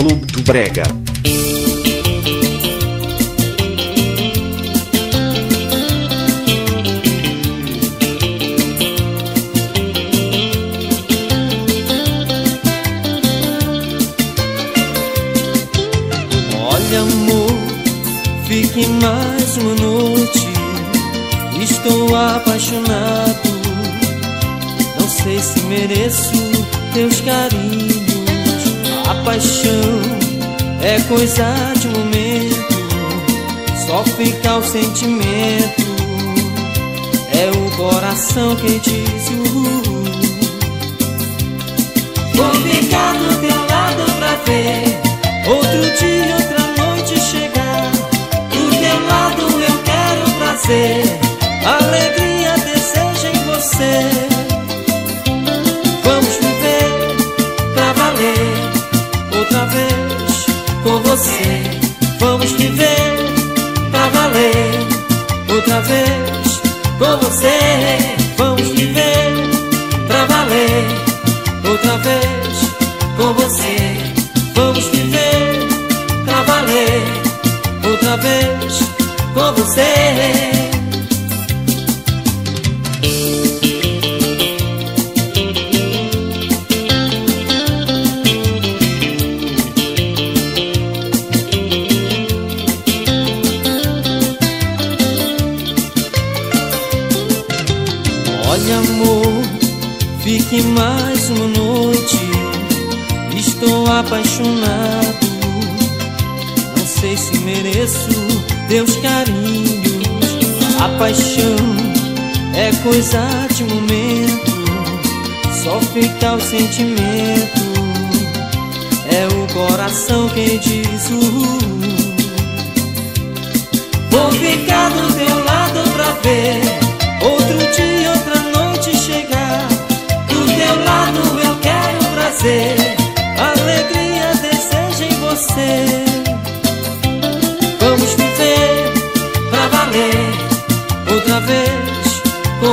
Clube do Brega. Olha, amor, fique mais uma noite. Estou apaixonado. Não sei se mereço teus carinhos a paixão é coisa de momento, só fica o sentimento. É o coração que diz o uh, Vou ficar do teu lado pra ver outro dia, outra noite chegar. Do teu lado eu quero prazer, alegria, desejo em você. outra vez com você. Vamos viver pra valer outra vez com você. Vamos viver pra valer outra vez com você.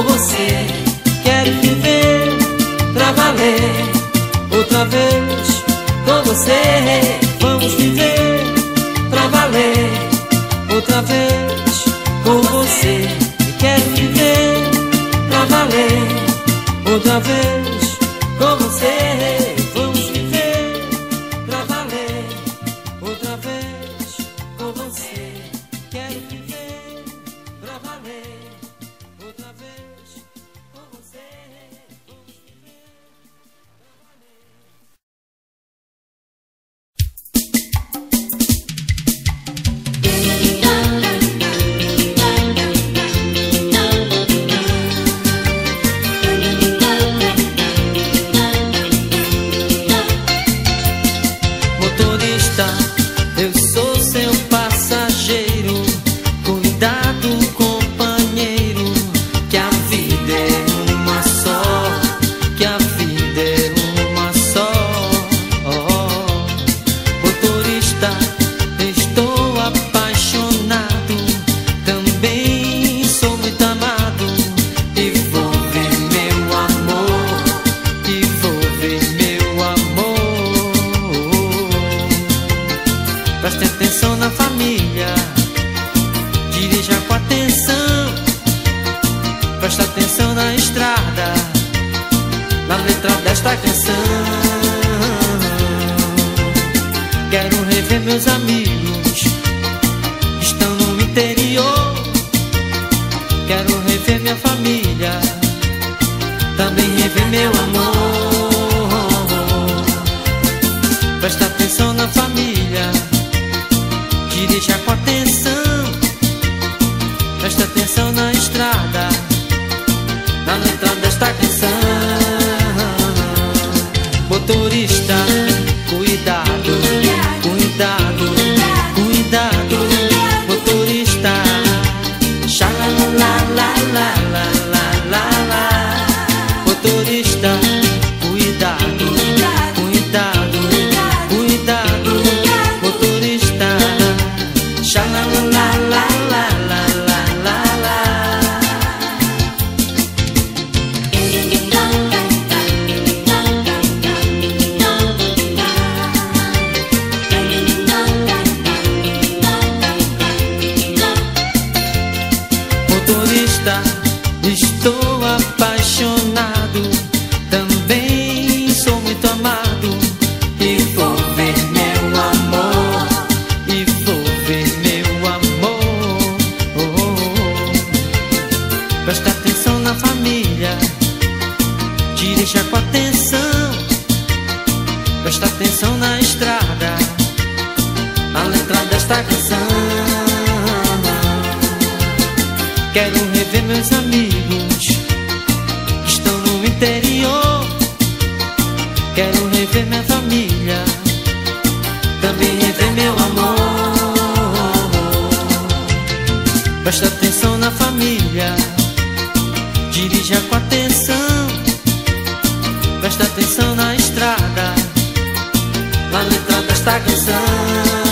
você. turista atenção na família, dirija com atenção. Presta atenção na estrada, na letra desta canção.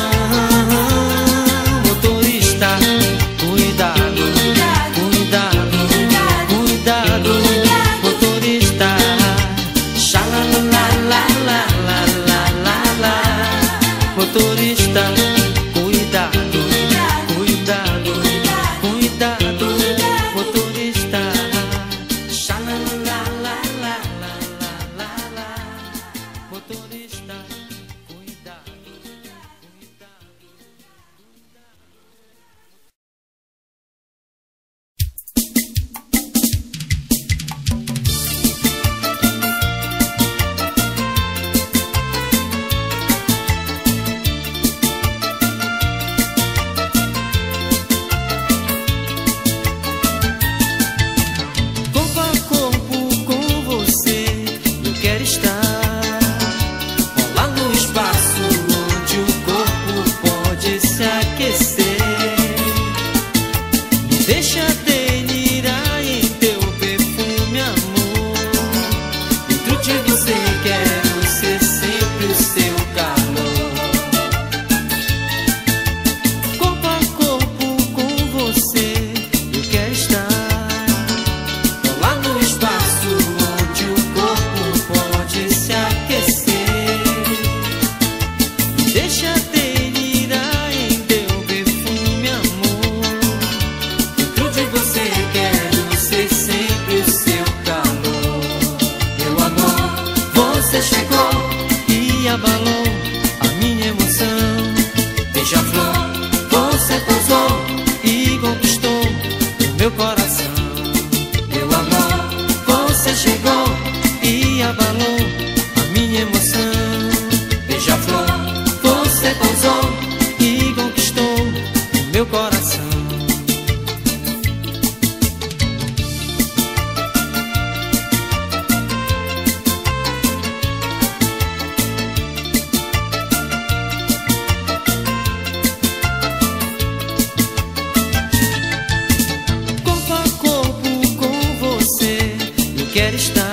quero estar.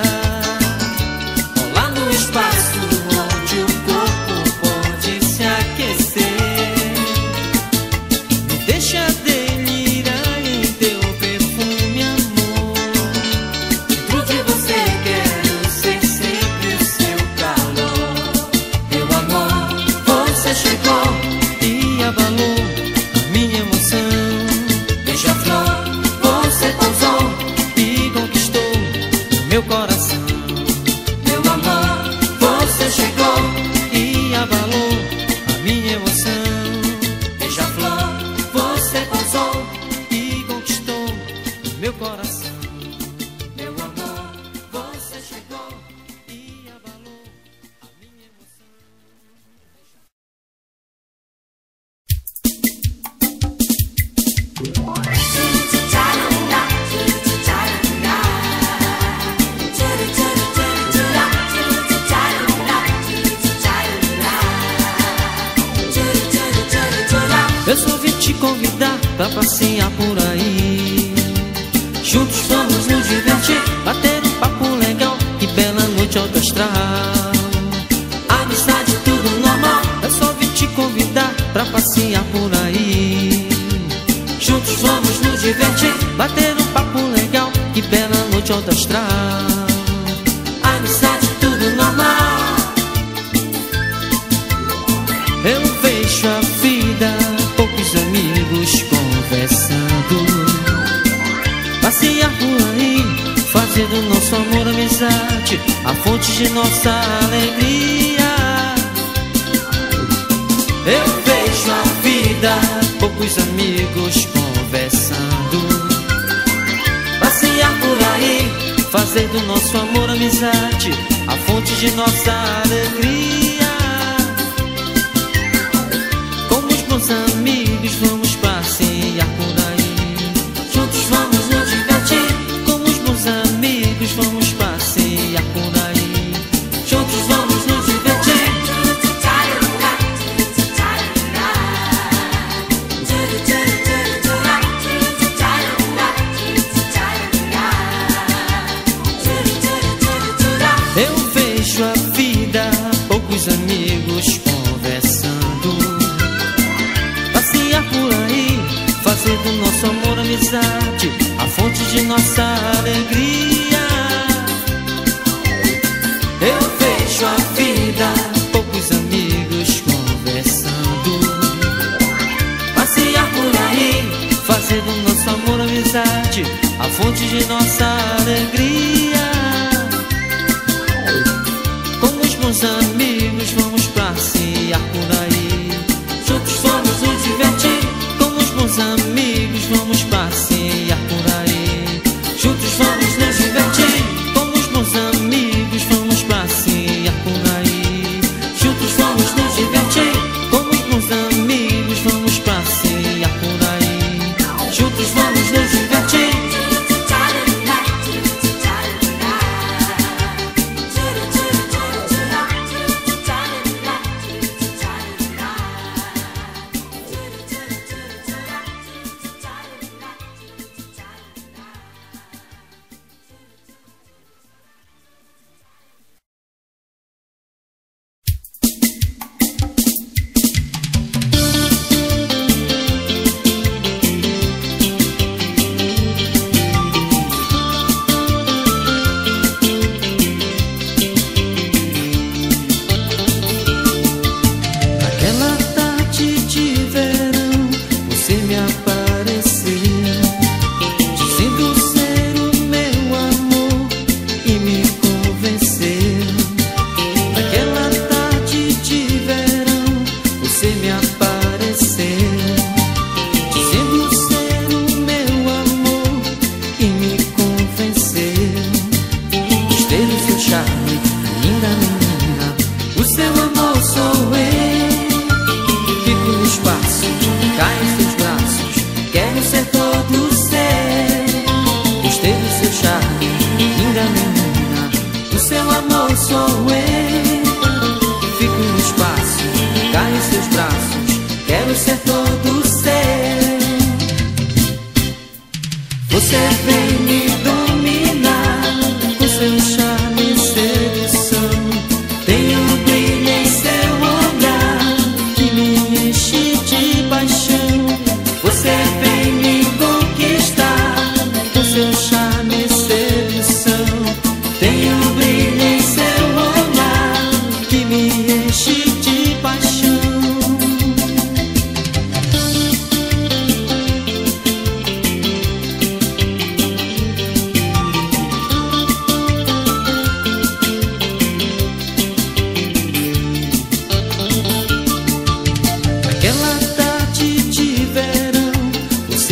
convidar pra passear por aí. Juntos vamos nos divertir, bater um papo legal. Que bela noite alto Amistade, Amizade, tudo normal. é só vim te convidar pra passear por aí. Juntos vamos nos divertir, bater um papo legal. Que bela noite alto. Fazendo do nosso amor, amizade, a fonte de nossa alegria. Eu vejo a vida, poucos amigos conversando. Passear por aí, fazer do nosso amor, amizade, a fonte de nossa alegria. Como os bons amigos vamos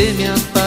você me apareceu,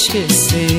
esquecer.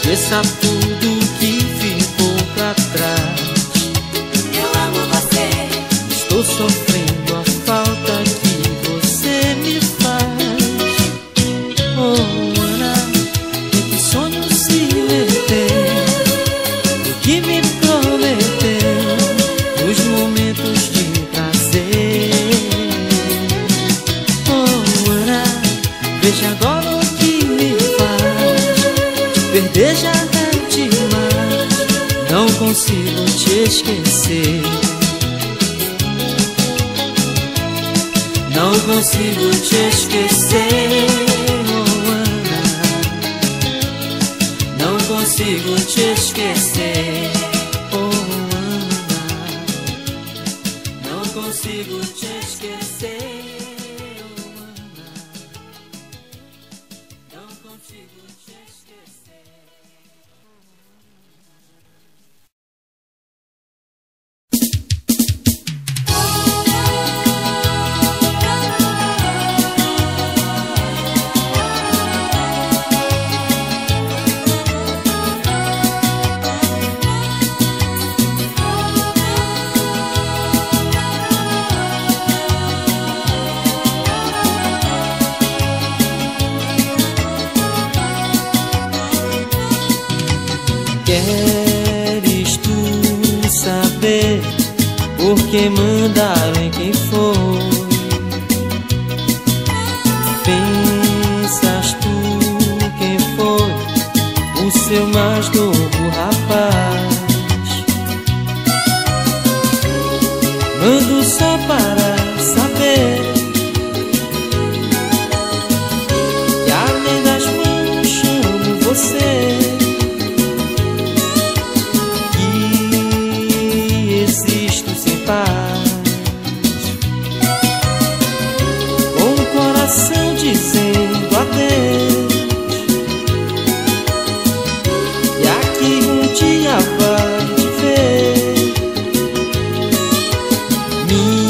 esqueça tudo. esquecer. Não consigo te esquecer, oh Ana. Não consigo te esquecer. mí.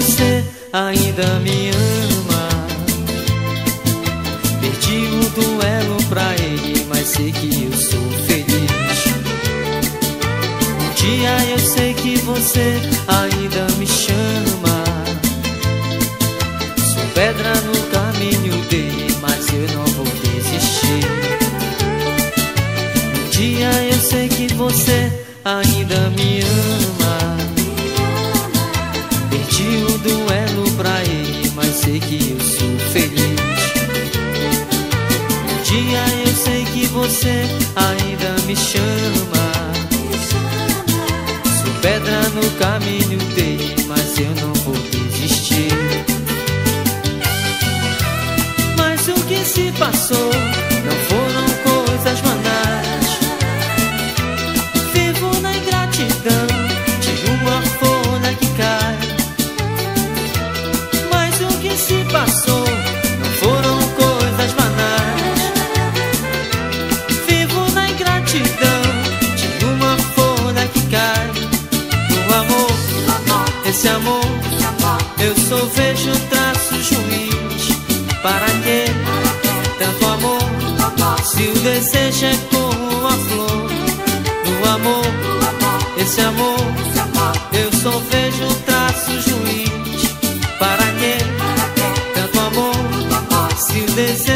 Você ainda me ama. Perdi o duelo pra ele, mas sei que eu sou feliz. Um dia eu sei que você ainda me chama. Sou pedra no caminho dele, mas eu não vou desistir. Um dia eu sei que você ainda me ama. Ainda me chama. Sou pedra no caminho dele, mas eu não vou desistir. Mas o que se passou esse amor, eu só vejo traços ruins. Para que tanto amor? Se o desejo é como a flor do amor, esse amor, eu só vejo traços ruins. Para que tanto amor? Se o desejo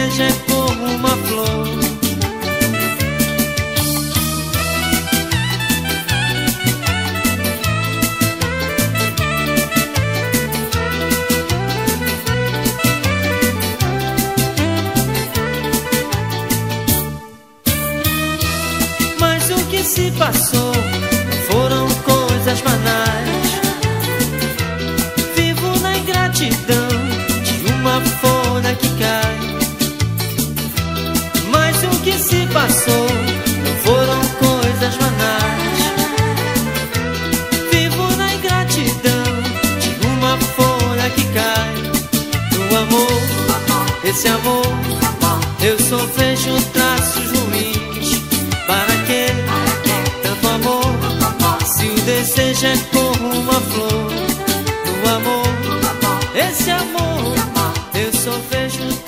amor, esse amor, eu só vejo traços ruins. Para que tanto amor? Se o desejo é como uma flor do amor, esse amor, eu só vejo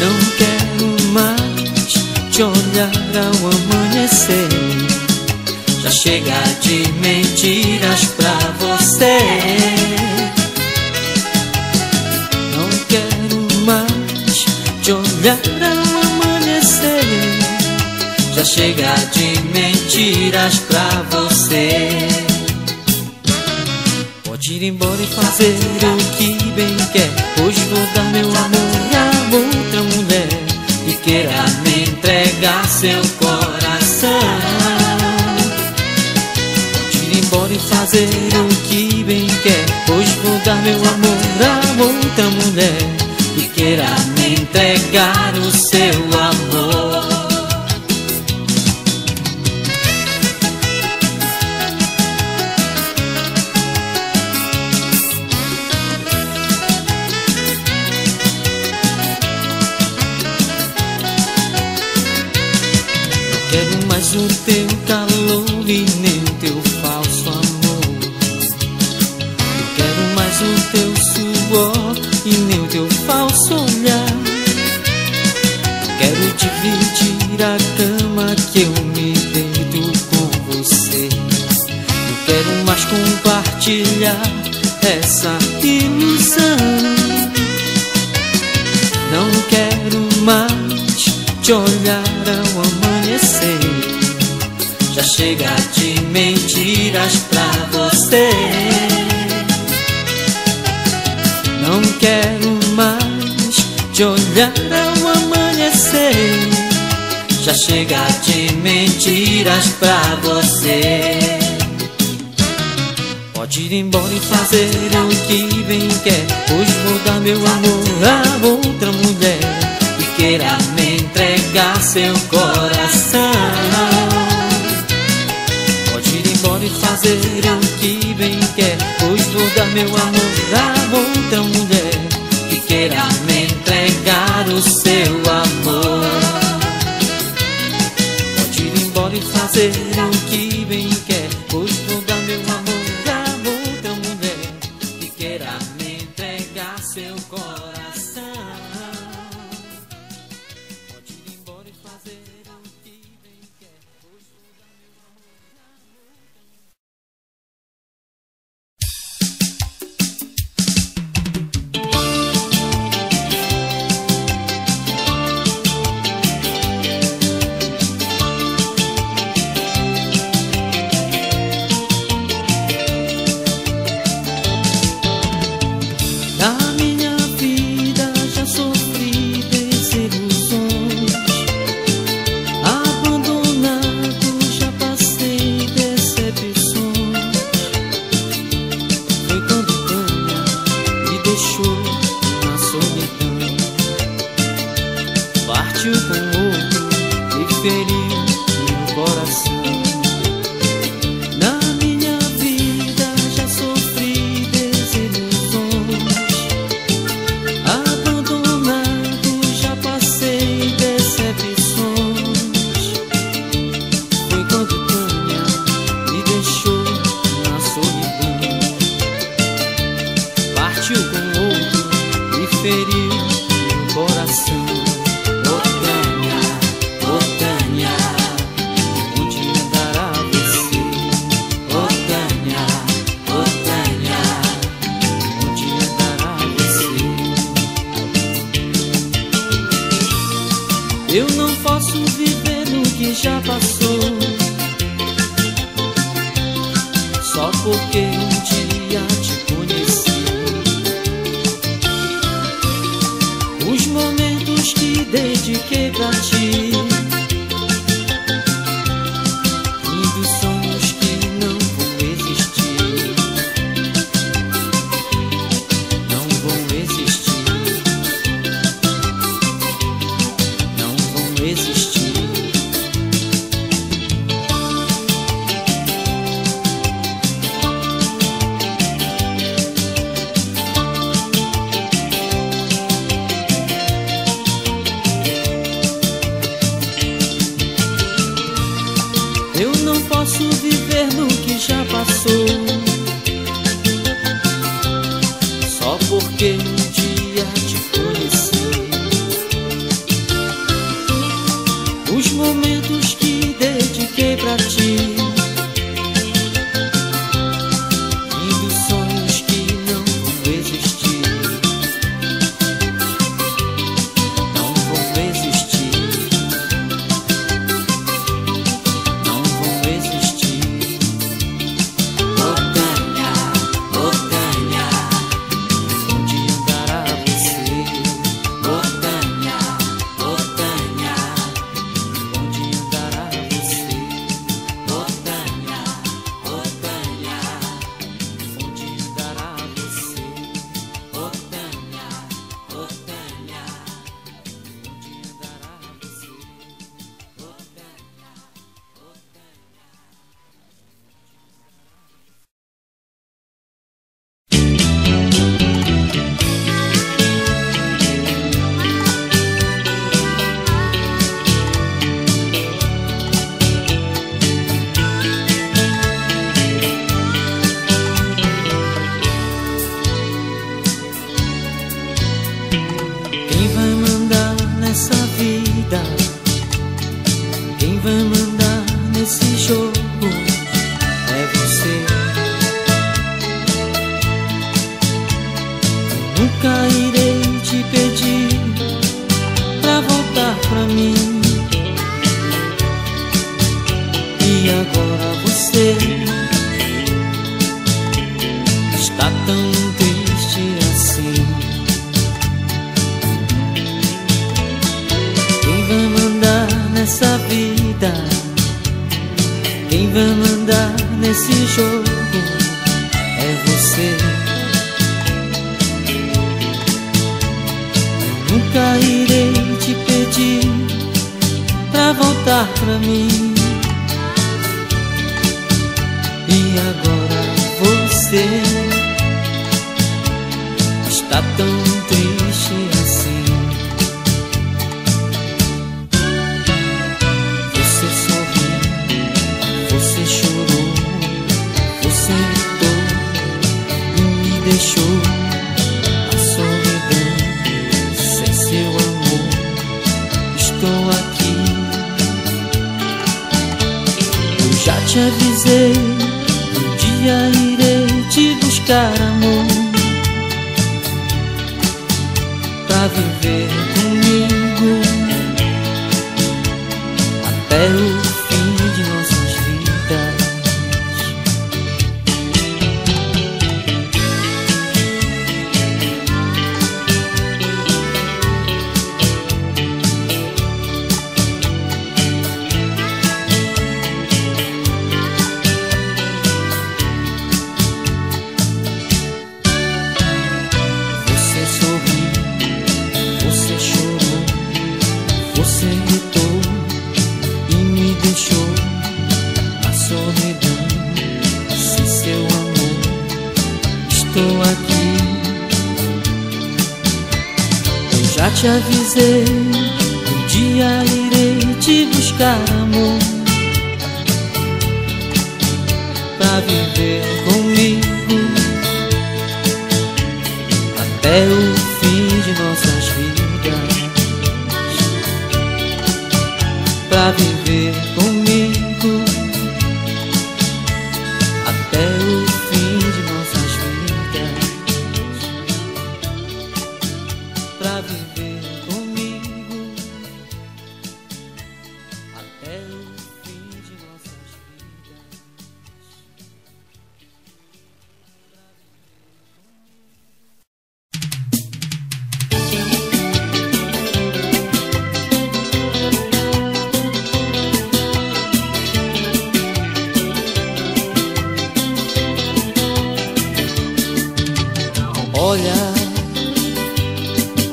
Não quero mais te olhar ao amanhecer. Já chega de mentiras pra você. Não quero mais olhar ao amanhecer já chega de mentiras pra você. Pode ir embora e fazer o que bem quer. Hoje vou dar meu amor a outra mulher e queira me entregar seu coração. Pode ir embora e fazer o que bem quer. Hoje vou dar meu amor a outra mulher e queira me entregar o seu teu suor e nem teu falso olhar. Quero dividir a cama que eu me deito com você. Não quero mais compartilhar essa ilusão. Não quero mais te olhar ao amanhecer. Já chega de mentiras pra você. Já chega de mentiras pra você. Pode ir embora e fazer o que bem quer. Hoje vou dar meu amor a outra mulher e queira me entregar seu coração. Pode ir embora e fazer o que bem quer. Hoje vou dar meu amor ir embora e fazer o que bem quer. Viver no que já passou. Voltar pra mim. E agora você está tão te te avisei, um dia irei te buscar amor Olha,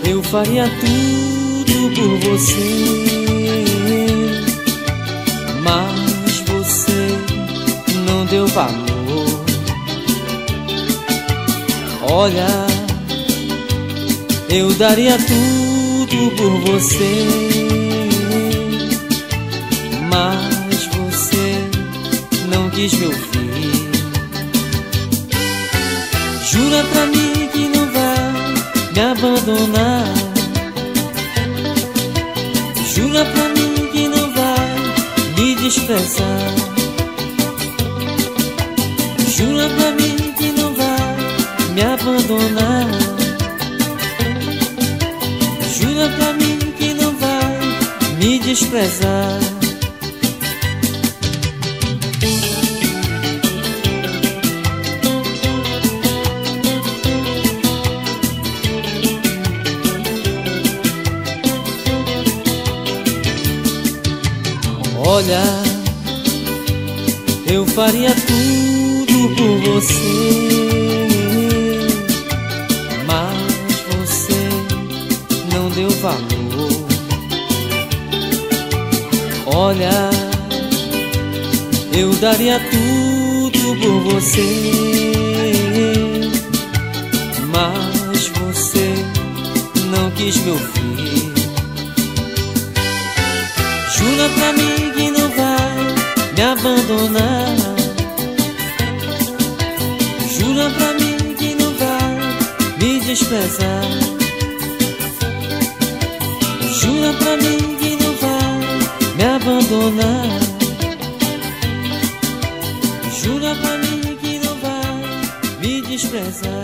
eu faria tudo por você, mas você não deu valor. Olha, eu daria tudo por você, mas você não quis me abandonar. Jura pra mim que não vai me desprezar. Jura pra mim que não vai me abandonar. Jura pra mim que não vai me desprezar. Olha, eu faria tudo por você, mas você não deu valor. Olha, eu daria tudo por você, mas você não quis me ouvir. Jura pra mim que não vai me abandonar. Jura pra mim que não vai me desprezar. Jura pra mim que não vai me abandonar. Jura pra mim que não vai me desprezar.